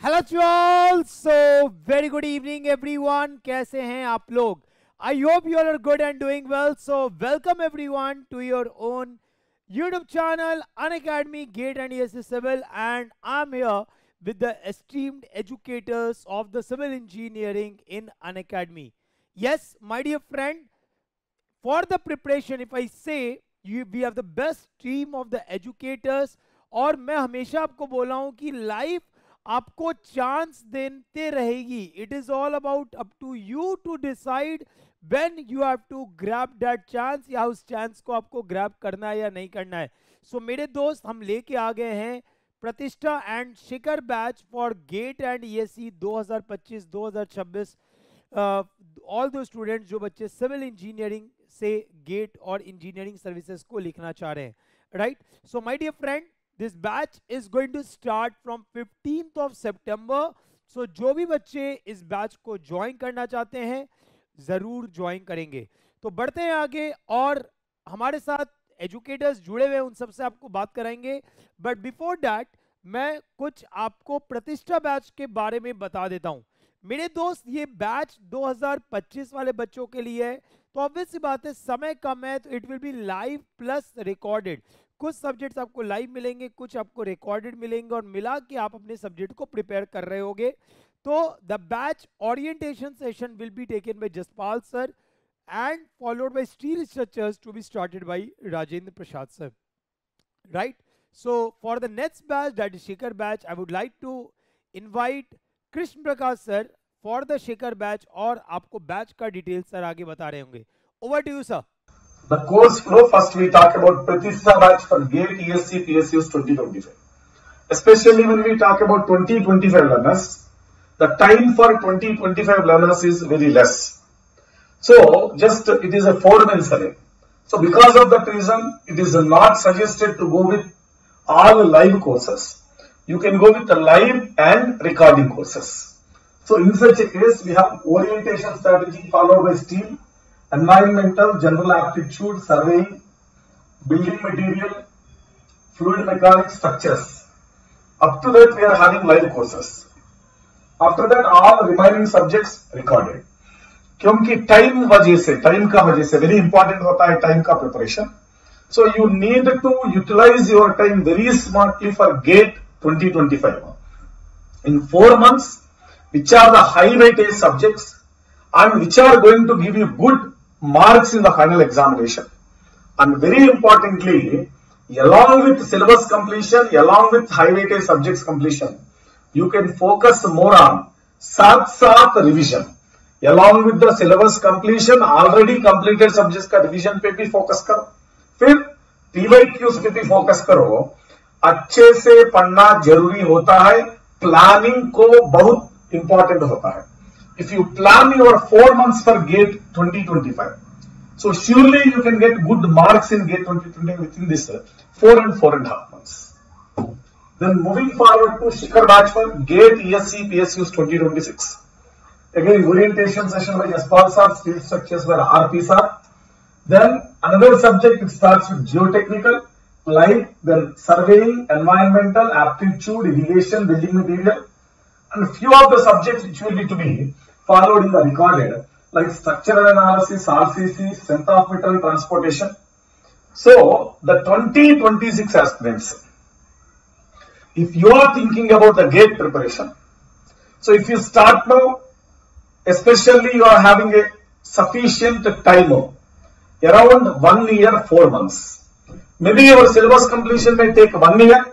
Hello चुआल so very good evening everyone कैसे हैं आप लोग? I hope you are good and doing well so welcome everyone to your own YouTube channel Unacademy GATE and ये civil and I am here with the esteemed educators of the civil engineering in Unacademy yes my dear friend for the preparation if I say you we have the best team of the educators और मैं हमेशा आपको बोला हूँ कि life आपको chance देते रहेगी। It is all about up to you to decide when you have to grab that chance या उस चांस को आपको ग्रैब करना है या नहीं करना है। सो so, मेरे दोस्त हम लेके आ गए हैं Pratishtha and Shikhar batch for GATE and ESE 2025 2026 all दो स्टूडेंट्स जो बच्चे सिविल इंजीनियरिंग से गेट और इंजीनियरिंग सर्विसेज़ को लिखना चाह रहे हैं। Right so my dear friend this batch is going to start from fifteenth of September so जो भी बच्चे इस बैच को ज्वाइन करना चाहते हैं, ज़रूर ज्वाइन करेंगे। तो बढ़ते हैं आगे और हमारे साथ एजुकेटर्स जुड़े हुए उन सबसे आपको बात कराएँगे। बट बिफोर दैट मैं कुछ आपको प्रतिष्ठा बैच के बारे में बता देता हूँ। मेरे दोस्त, ये बैच 2025 वाले बच्चों के लिए है। तो ऑब्वियस बात है, समय कम है तो it will be live plus recorded कुछ सब्जेक्ट्स आपको लाइव मिलेंगे, कुछ आपको रिकॉर्डेड मिलेंगे और मिला कि आप अपने सब्जेक्ट को प्रिपेयर कर रहे होगे। तो the batch orientation session will be taken by Jaspal sir and followed by steel structures to be started by Rajendra Prasad sir right so for the next batch that is Shekhar batch I would like to invite Krishna Prakash sir for the Shekhar batch और आपको batch का detail sir आगे बता रहे होंगे। Over to you sir The course flow, first we talk about Pratishtha batch for GATE ESC PSUs 2025. Especially when we talk about 2025 learners, the time for 2025 learners is very less. So just it is a four months away. So because of that reason, it is not suggested to go with all live courses. You can go with the live and recording courses. So in such a case, we have orientation strategy followed by steel, environmental, general aptitude, surveying, building material, fluid mechanics, structures. Up to that, we are having live courses. After that, all remaining subjects recorded. क्योंकि time वजह से time का वजह से very important होता है time का preparation so you need to utilize your time very smartly for GATE 2025 in four months which are the high weightage subjects and which are going to give you good marks in the final examination and very importantly along with syllabus completion along with high weightage subjects completion you can focus more on साथ साथ revision along with the syllabus completion already completed subjects का revision पे भी focus करो फिर PYQs पे भी focus करो अच्छे से पढ़ना ज़रूरी होता है प्लानिंग को बहुत इंपॉर्टेंट होता है if you plan your four months for GATE 2025. So surely you can get good marks in GATE 2020 within this four and four and a half months. Then moving forward to Shikhar Bajpan, GATE ESC PSUs 2026. Again, orientation session by Jaspal are steel structures where RP are. Then another subject, it starts with geotechnical, like then surveying, environmental, aptitude, irrigation, building material, and few of the subjects which will be to be followed in the recorded, like structural analysis, RCC, strength of metal, transportation. So, the 2026 aspirants, if you are thinking about the gate preparation, so if you start now, especially you are having a sufficient time, around one year, four months Maybe your syllabus completion may take one year.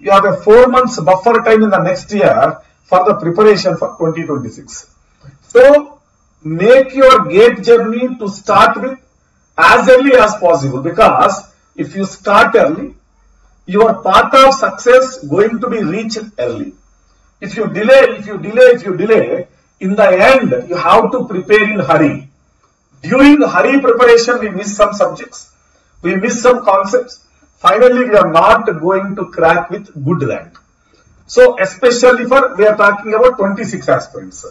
You have a four months buffer time in the next year for the preparation for 2026. So make your gate journey to start with as early as possible because if you start early, your path of success going to be reached early. If you delay, if you delay, if you delay, in the end you have to prepare in hurry. During hurry preparation, we miss some subjects we miss some concepts. Finally, we are not going to crack with good rank. So, especially for, we are talking about 26 aspirants.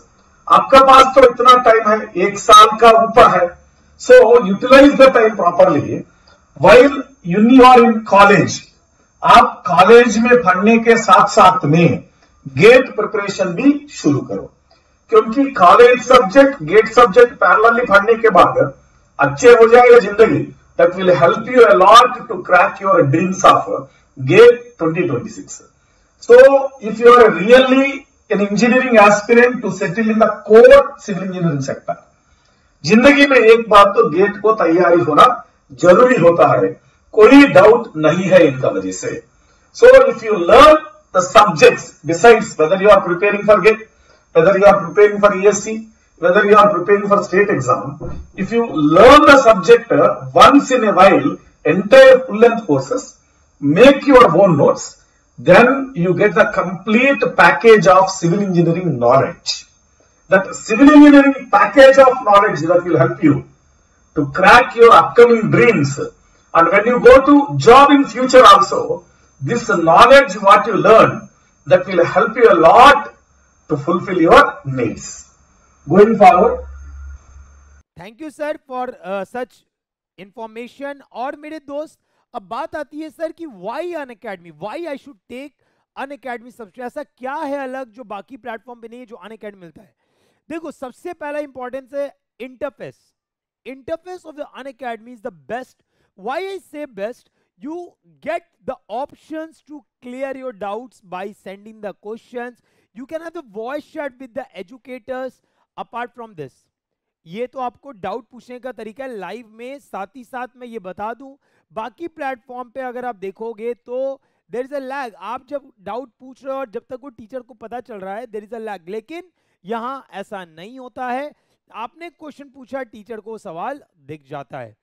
आपका पास तो इतना time है, एक साल का ऊपर है। So utilize the time properly while you are in college आप कॉलेज में पढ़ने के साथ साथ में गेट प्रिपरेशन भी शुरू करो। क्योंकि college subject GATE subject parallelly पढ़ने के बाद अच्छे हो जाएगा ज़िंदगी। That will help you a lot to crack your dreams of GATE 2026 so if you are really an engineering aspirant to settle in the core civil engineering sector ज़िंदगी में एक बात तो गेट को तैयारी होना ज़रूरी होता है। कोई डाउट नहीं है इनका वजह से। So if you learn the subject decide whether you are preparing for GATE whether you are preparing for ESE whether you are preparing for state exam, if you learn the subject once in a while, entire full length courses make your own notes then you get the complete package of civil engineering knowledge. That civil engineering package of knowledge that will help you to crack your upcoming dreams. And when you go to job in future also, this knowledge what you learn that will help you a lot to fulfill your needs. Going forward, thank you sir for such information और मेरे दोस्त अब बात आती है sir कि why Unacademy why I should take Unacademy सबसे ऐसा क्या है अलग जो बाकी प्लेटफॉर्म पे नहीं है जो अन अकेडमी मिलता है? देखो, सबसे पहला इंपॉर्टेंस है interface interface of the Unacademy is the best why I say best you get the options to clear your doubts by sending the questions. You can have the voice chat with the educators apart from this. ये तो आपको doubt पूछने का तरीका है। Live में, साथ ही साथ मैं ये बता दूँ बाकी प्लेटफॉर्म पे अगर आप देखोगे तो देर इज़ अ लैग आप जब डाउट पूछ रहे हो और जब तक वो टीचर को पता चल रहा है देर इज़ अ लैग लेकिन यहाँ ऐसा नहीं होता है। आपने क्वेश्चन पूछा टीचर को सवाल दिख जाता है।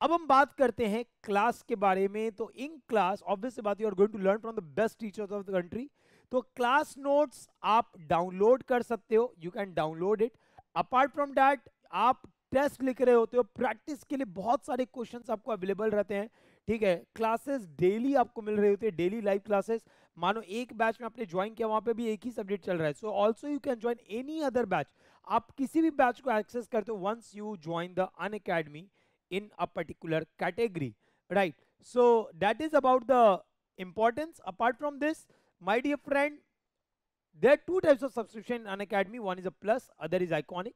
अब हम बात करते हैं क्लास के बारे में। तो इन क्लास ऑब्वियस बात you are going to learn from the best teachers of the country तो क्लास नोट्स आप डाउनलोड कर सकते हो। You can download it apart from that आप टेस्ट लिख रहे होते हो, प्रैक्टिस के लिए बहुत सारे क्वेश्चंस आपको अवेलेबल रहते हैं। ठीक है, क्लासेस डेली आपको मिल रहे होते हैं, डेली लाइव क्लासेस। मानो एक बैच में आपने ज्वाइन किया, वहाँ पे भी एक ही सब्जेक्ट चल रहा है। So also you can join any other batch आप किसी भी बैच को एक्सेस करते हो once you join the Unacademy in a particular category, right? So that is about the importance. From this, my dear friend, there are two types of subscription in academy. One is a plus, other is iconic.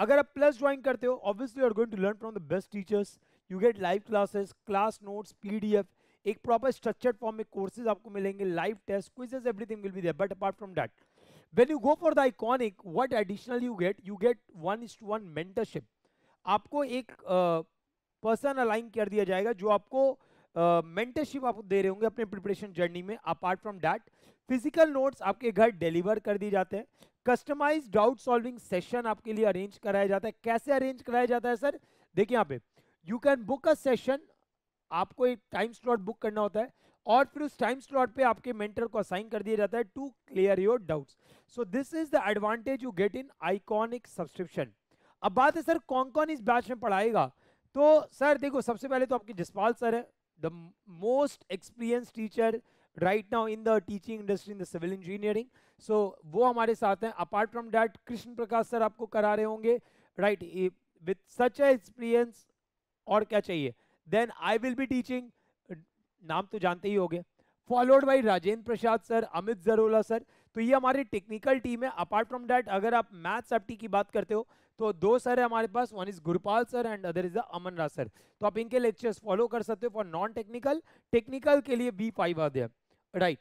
अगर आप plus join करते हो obviously are going to learn from the best teachers you get live classes class notes PDF एक proper structured form में courses आपको मिलेंगे live test quizzes everything will be there but apart from that when you go for the iconic what additional you get? You get one is to one mentorship. आपको एक person uh, align कर दिया जाएगा जो आपको mentorship uh, आपको दे रहे होंगे अपने प्रिपरेशन जर्नी में. Apart from that physical notes आपके घर डिलीवर कर दिए जाते हैं. कस्टमाइज डाउट सॉल्विंग सेशन आपके लिए अरेंज कराया जाता है। कैसे अरेंज कराया जाता है सर? देखिए यहाँ पे you can book a session आपको एक टाइम स्लॉट बुक करना होता है और फिर उस टाइम स्लॉट पे आपके मेंटर को असाइन कर दिया जाता है to clear your doubts so this is the advantage you get in iconic subscription अब बात है सर, कौन कौन इस बैच में पढ़ाएगा? तो सर देखो, सबसे पहले तो आपके जसपाल सर है the most experience teacher right now in the teaching industry in the civil engineering so वो हमारे साथ हैं। Apart from that Krishna Prakash sir आपको करा रहे होंगे। राइट विथ सच एक्सपीरियंस और क्या चाहिए? Then I will be teaching नाम तो जानते ही होंगे। Followed by Rajendra Prasad sir Amit Jarola sir तो ये हमारी टेक्निकल टीम है। अपार्ट फ्रॉम डैट अगर आप मैथ्स एप्टी की बात करते हो तो दो सर है हमारे पास one is Gurupal sir and other is Aman Raj sir तो आप इनके लेक्चर्स फॉलो कर सकते हो फॉर नॉन टेक्निकल टेक्निकल के लिए बी फाइव आते राइट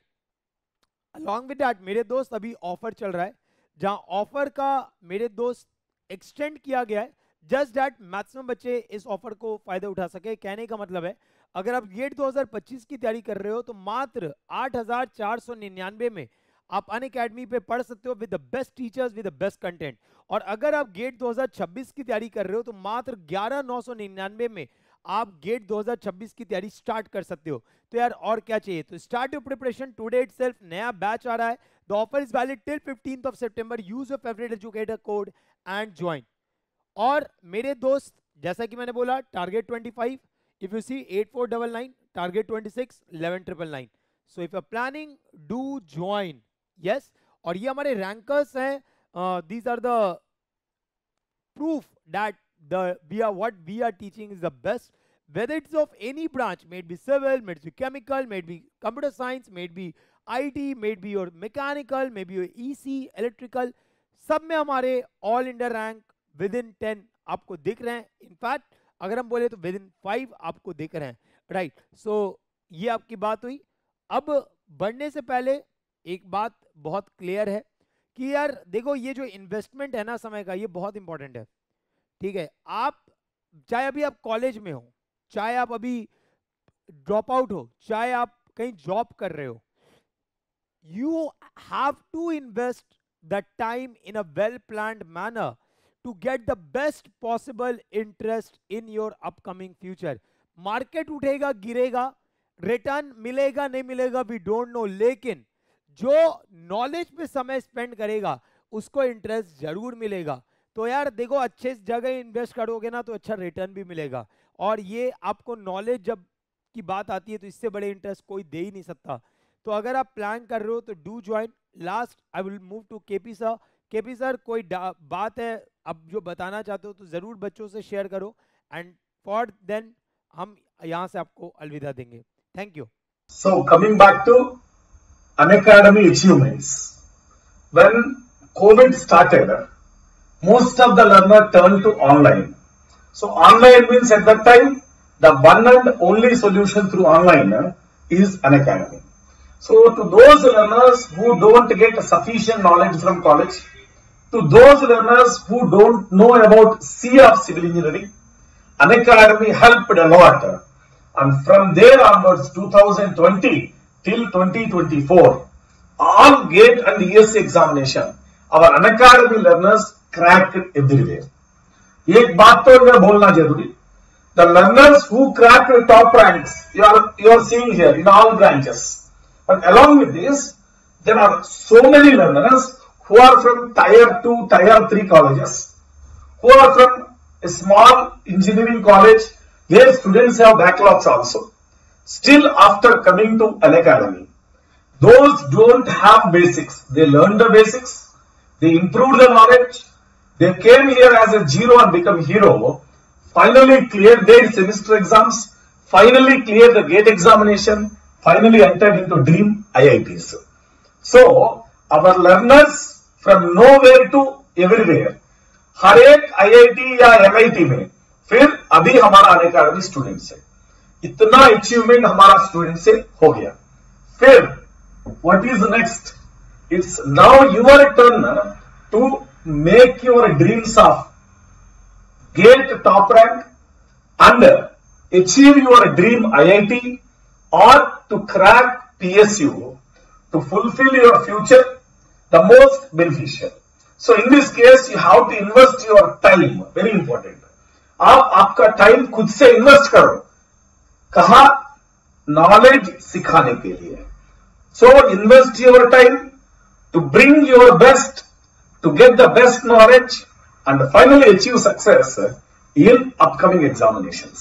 अलॉन्ग विद डैट मेरे दोस्त अभी ऑफ़र चल रहा है, जहाँ ऑफ़र का मेरे दोस्त एक्सटेंड किया गया है जस्ट डैट मैक्सिमम बच्चे इस ऑफ़र को फ़ायदा उठा सके, कहने का मतलब है, अगर आप गेट 2025 की तैयारी कर रहे हो तो मात्र आठ हज़ार चार सौ निन्यानवे में आप अन अकेडमी पे पढ़ सकते हो with the best teachers with the best content और अगर आप गेट 2026 की तैयारी कर रहे हो तो मात्र ग्यारह नौ सौ निन्यानवे में आप गेट 2026 की तैयारी स्टार्ट कर सकते हो। तो यार और क्या चाहिए? तो start your preparation today itself नया बैच आ रहा है। The offer is valid till 15th of September use your favourite educator code and join और मेरे दोस्त, जैसा कि मैंने बोला target 25 if you see 8499 target 26 11999 so if you planning do join yes और ये हमारे रैंकर्स हैं। These are the proof that we are teaching is the best. Whether it's of any branch may it be civil may it be chemical may it be computer science may it be IT may be your mechanical may be your EC electrical सब में हमारे all India rank within ten आपको दिख रहे हैं। In fact अगर हम बोले तो विद इन फाइव आपको दिख रहे हैं। Right right. सो so, ये आपकी बात हुई। अब बढ़ने से पहले एक बात बहुत क्लियर है कि यार देखो ये जो इन्वेस्टमेंट है ना समय का, ये बहुत इंपॉर्टेंट है। ठीक है, आप चाहे अभी आप कॉलेज में हो, चाहे आप अभी ड्रॉप आउट हो, चाहे आप कहीं जॉब कर रहे हो you have to invest the time in a well planned manner to get the best possible interest in your upcoming future market उठेगा, गिरेगा रिटर्न मिलेगा, नहीं मिलेगा वी डोंट नो लेकिन जो नॉलेज पे समय स्पेंड करेगा, उसको इंटरेस्ट ज़रूर मिलेगा। तो यार देखो, अच्छे जगह इन्वेस्ट करोगे ना तो अच्छा रिटर्न भी मिलेगा। और ये आपको नॉलेज जब की बात आती है तो इससे बड़े इंटरेस्ट कोई दे ही नहीं सकता। तो अगर आप प्लान कर रहे हो तो do join last I will move to K P sir K P sir कोई बात है अब जो बताना चाहते हो तो ज़रूर बच्चों से शेयर करो। एंड फॉर देन हम यहाँ से आपको अलविदा देंगे। Thank you so coming back to Unacademy achievements. When COVID started, most of the learner turned to online. So online means at that time, the one and only solution through online is Unacademy. So to those learners who don't get sufficient knowledge from college, to those learners who don't know about C of civil engineering, Unacademy helped a lot. And from there onwards, 2020 till 2024, all GATE and ESC examination, our Unacademy learners cracked everywhere. एक बात तो मैं बोलना जरूरी the learners who cracked the top ranks you are you are seeing here in all branches but along with this there are so many learners who are from tier 2 tier 3 colleges who are from a small engineering college where students have backlogs also Still after coming to an academy those don't have basics they learn the basics they improve the knowledge they came here as a zero and become hero finally cleared their semester exams finally cleared the gate examination finally entered into dream iits so our learners from nowhere to everywhere हर एक IIT या MIT में फिर अभी हमारा Unacademy students है इतना achievement हमारा स्टूडेंट से हो गया। फिर what is next it's now your turn to make your dreams of get top rank and achieve your dream IIT और to crack PSU to fulfil your future the most beneficial so in this case you have to invest your time very important आप आपका time खुद से invest करो। कहा? Knowledge सिखाने के लिए। So invest your time to bring your best to get the best knowledge and finally achieve success in upcoming examination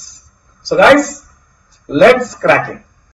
so guys let's crack it